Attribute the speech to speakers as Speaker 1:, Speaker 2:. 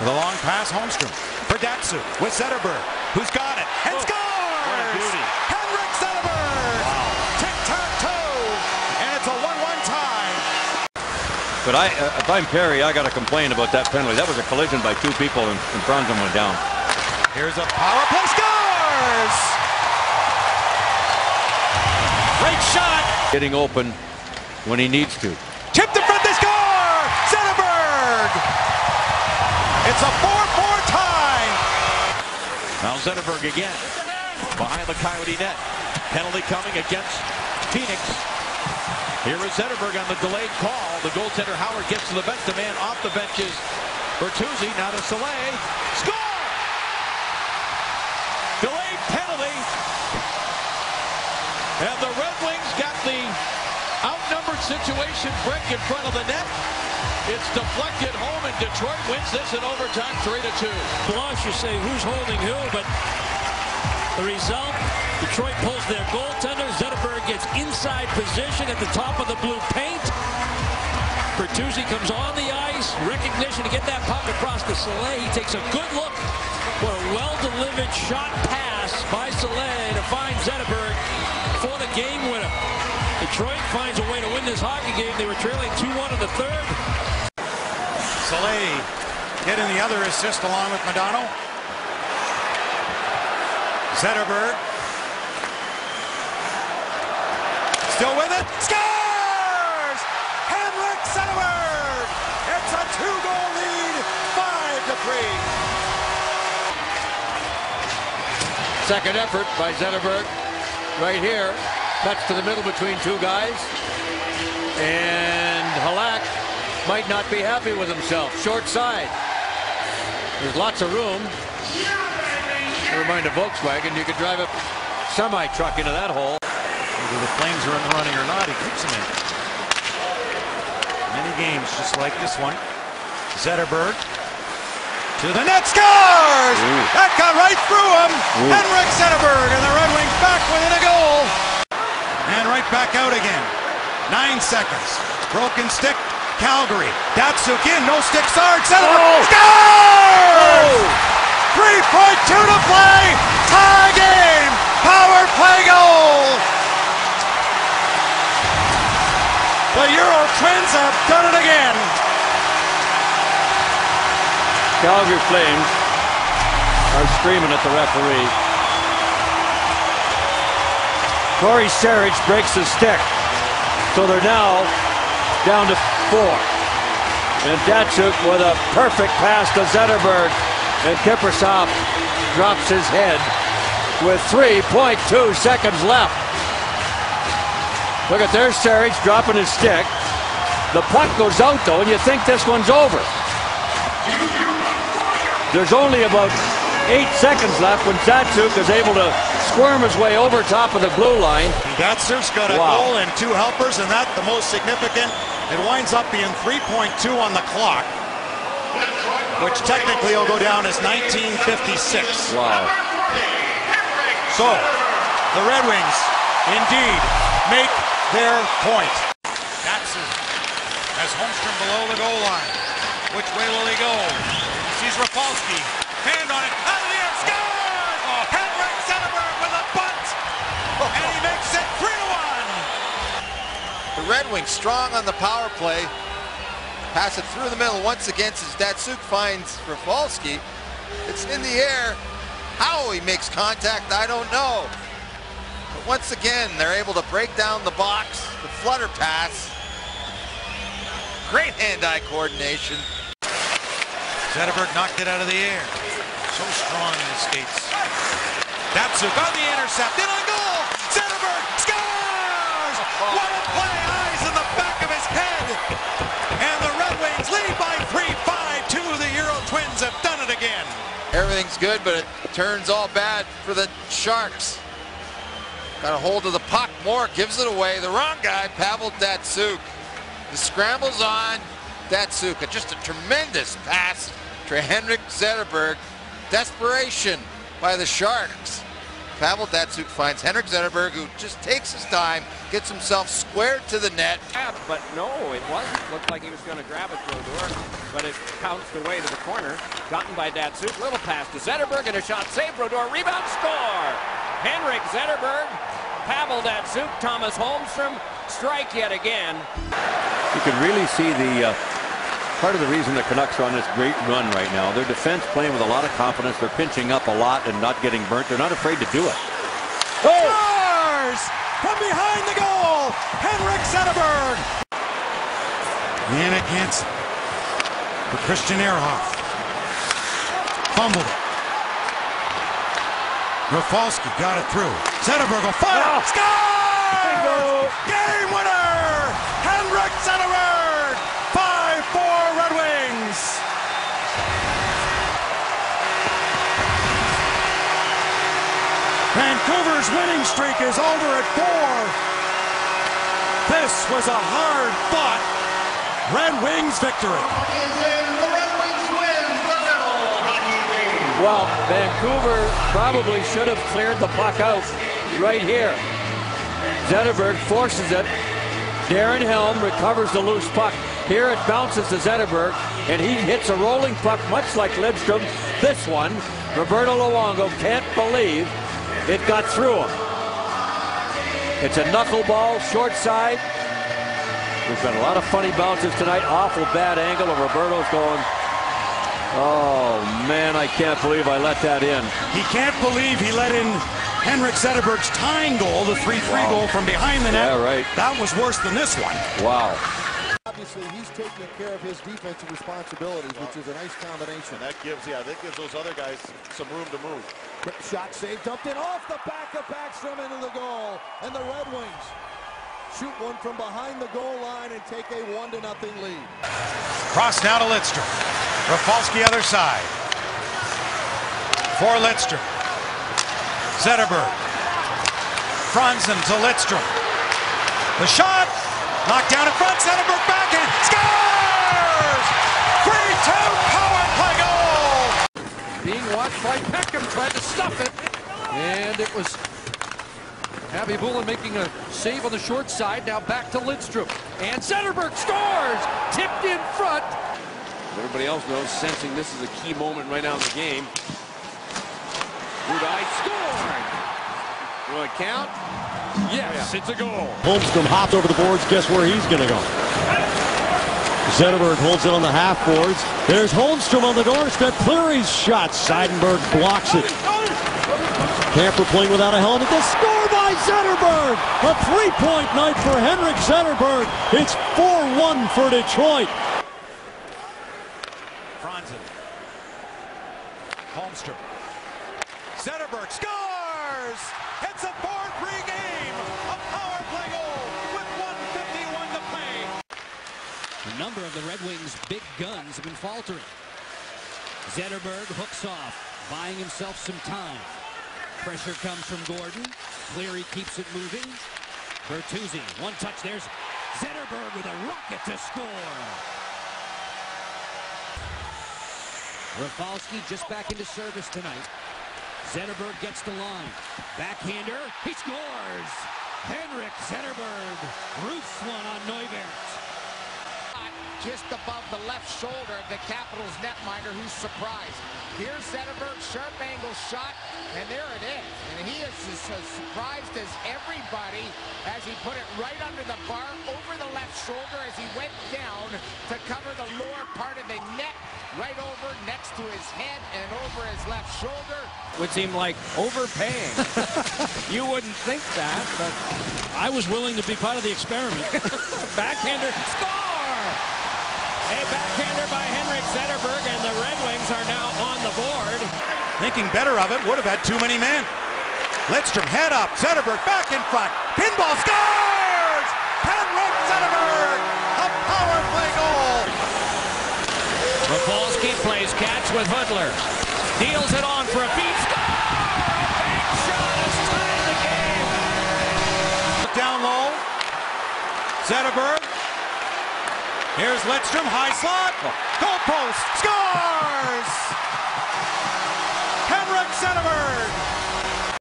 Speaker 1: With a long pass, Holmstrom for Datsyuk with Zetterberg, who's got it and
Speaker 2: Oh,
Speaker 1: scores! Henrik Zetterberg! Tic-tac-toe! And it's a 1-1 tie.
Speaker 2: But I, uh, if I'm Perry, I got to complain about that penalty. That was a collision by two people, and, and Franzen went down.
Speaker 1: Here's a power play scores! Great shot!
Speaker 2: Getting open when he needs to.
Speaker 1: It's a 4-4 tie!
Speaker 3: Now Zetterberg again behind the Coyote net. Penalty coming against Phoenix. Here is Zetterberg on the delayed call. The goaltender Howard gets to the bench. The man off the bench is Bertuzzi. Now to Salei. Score! Delayed penalty. And the Red Wings got the outnumbered situation break in front of the net. It's deflected home, and Detroit wins this in overtime, 3 to 2.
Speaker 4: Blush, you say who's holding who, but the result, Detroit pulls their goaltender. Zetterberg gets inside position at the top of the blue paint. Bertuzzi comes on the ice. Recognition to get that puck across to Salei. He takes a good look. What a well-delivered shot pass by Salei to find Zetterberg for the game winner. Detroit finds a way to win this hockey game. They were trailing 2-1 in the third.
Speaker 1: Salei getting the other assist along with Modano. Zetterberg. Still with it. Scores! Henrik Zetterberg! It's a two-goal lead, five to three.
Speaker 5: Second effort by Zetterberg right here. Cuts to the middle between two guys. And might not be happy with himself. Short side. There's lots of room. Never mind a Volkswagen. You could drive a semi-truck into that hole.
Speaker 1: Whether the Flames are in the running or not, he keeps them in. Many games just like this one. Zetterberg to the net scores! That got right through him. Henrik Zetterberg and the Red Wings back within a goal. And right back out again. Nine seconds. Broken stick. Calgary. Datsyuk in. No stick. Sarge. Zetterberg. Scores! 3.2 to play. Tie game. Power play goal. The Euro Twins have done it again.
Speaker 2: Calgary Flames are screaming at the referee. Cory Sarich breaks his stick. So they're now down to four. And Datsyuk with a perfect pass to Zetterberg. And Kiprusoff drops his head with 3.2 seconds left. Look at there's Sarich dropping his stick. The puck goes out though, and you think this one's over. There's only about eight seconds left when Datsyuk is able to squirm his way over top of the blue line.
Speaker 1: Datsyuk's got a
Speaker 2: Wow.
Speaker 1: goal and two helpers, and that the most significant. It winds up being 3.2 on the clock, which technically will go down as 1956.
Speaker 2: Wow.
Speaker 1: So, the Red Wings indeed make their point. Datsyuk has Holmstrom below the goal line. Which way will he go? He sees Rafalski. Hand on it. Out of the air. Score! Makes it 3 to 1.
Speaker 6: The Red Wings strong on the power play. Pass it through the middle once again as Datsyuk finds Rafalski. It's in the air. How he makes contact, I don't know. But once again, they're able to break down the box, the flutter pass. Great hand-eye coordination.
Speaker 1: Zetterberg knocked it out of the air. So strong in his skates. Datsyuk on the intercept. In on goal. Zetterberg scores! Oh. What a play! Eyes in the back of his head. And the Red Wings lead by 3-5-2. The Euro Twins have done it again.
Speaker 6: Everything's good, but it turns all bad for the Sharks. Got a hold of the puck. Moore gives it away. The wrong guy, Pavel Datsyuk. The scrambles on Datsyuk. Just a tremendous pass to Henrik Zetterberg. Desperation by the Sharks. Pavel Datsyuk finds Henrik Zetterberg, who just takes his time, gets himself squared to the net.
Speaker 7: But no, it wasn't. Looked like he was going to grab it, Brodeur, but it bounced away to the corner. Gotten by Datsyuk. Little pass to Zetterberg and a shot save. Brodeur rebound score. Henrik Zetterberg, Pavel Datsyuk, Tomas Holmstrom strike yet again.
Speaker 2: You can really see the uh, part of the reason the Canucks are on this great run right now. Their defense playing with a lot of confidence. They're pinching up a lot and not getting burnt. They're not afraid to do it. Oh!
Speaker 1: Scores! From behind the goal, Henrik Zetterberg. Jannik Hansen for Christian Ehrhoff. Fumbled it. Rafalski got it through. Zetterberg will fire. Oh! Score! Game winner! Henrik Zetterberg! Vancouver's winning streak is over at four. This was a hard fought Red Wings victory.
Speaker 5: Well, Vancouver probably should have cleared the puck out right here. Zetterberg forces it. Darren Helm recovers the loose puck. Here it bounces to Zetterberg, and he hits a rolling puck much like Lidstrom. This one, Roberto Luongo can't believe it got through him. It's a knuckleball, short side. There's been a lot of funny bounces tonight. Awful bad angle, and Roberto's going, Oh man, I can't believe I let that in.
Speaker 1: He can't believe he let in Henrik Zetterberg's tying goal, the 3-3 goal from behind the net.
Speaker 2: Yeah, right.
Speaker 1: That was worse than this one.
Speaker 2: Wow.
Speaker 8: Obviously, he's taking care of his defensive responsibilities, which is a nice combination.
Speaker 9: That gives, yeah, that gives those other guys some room to move.
Speaker 8: Quick shot saved, dumped in off the back of Backstrom into the goal. And the Red Wings shoot one from behind the goal line and take a one to nothing lead.
Speaker 1: Cross now to Lidstrom. Rafalski other side. For Lidstrom. Zetterberg. Franzen to Lidstrom. The shot. Knocked down in front. Zetterberg backhand. Scores! 3-2 power play goal!
Speaker 10: Being watched by Peckham, tried to stuff it. And it was Khabibulin making a save on the short side. Now back to Lidstrom. And Zetterberg scores! Tipped in front.
Speaker 7: Everybody else knows, sensing this is a key moment right now in the game. Budai scored! Will it count? Yes, it's a goal.
Speaker 11: Holmstrom hopped over the boards. Guess where he's going to go? Zetterberg holds it on the half boards. There's Holmstrom on the doorstep. Cleary's shot. Seidenberg blocks it. Kampfer playing without a helmet. The score by Zetterberg. A three-point night for Henrik Zetterberg. It's 4-1 for Detroit.
Speaker 1: Franzen. Holmstrom. Zetterberg scores! It's a 4-3 game! A power play goal with 151 to play.
Speaker 4: A number of the Red Wings' big guns have been faltering. Zetterberg hooks off, buying himself some time. Pressure comes from Gordon. Cleary keeps it moving. Bertuzzi, one touch. There's Zetterberg with a rocket to score. Rafalski just back into service tonight. Zetterberg gets the line. Backhander, he scores! Henrik Zetterberg roofs one on Neuvirth.
Speaker 12: Just above the left shoulder of the Capitals netminder who's surprised. Here's Zetterberg, sharp angle shot, and there it is. And he is as as surprised as everybody as he put it right under the bar, over the left shoulder as he went down to cover the lower part of the net, right over next to his head and over his left shoulder.
Speaker 7: Would seem like overpaying. you wouldn't think that, but
Speaker 4: I was willing to be part of the experiment.
Speaker 7: backhander score! Backhander by Henrik Zetterberg, and the Red Wings are now on the board.
Speaker 1: Thinking better of it, would have had too many men. Lidstrom head up, Zetterberg back in front. Pinball scores! Henrik Zetterberg! A power play goal!
Speaker 7: Rafalski plays catch with Hudler. Deals it on for a beat. Score! Big shot has tied the game.
Speaker 1: Down low. Zetterberg. Here's Lidstrom, high slot. Goal post. Scores! Henrik Zetterberg